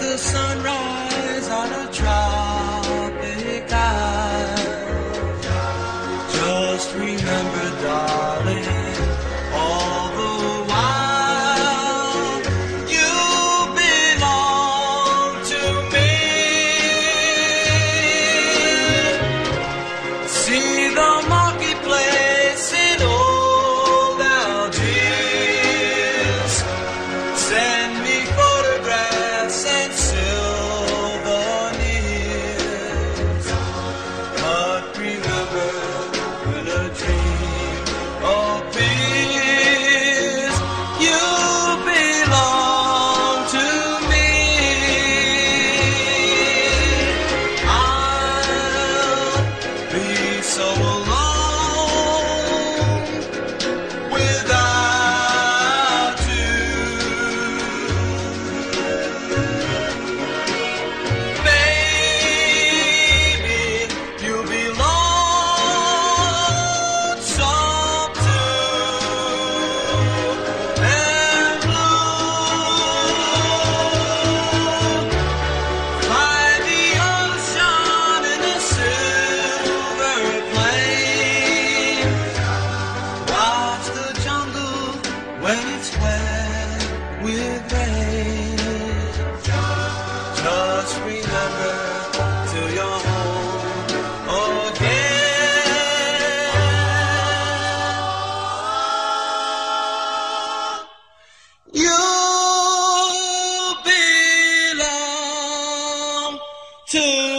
the sunrise on a tropic island. Just remember, darling. to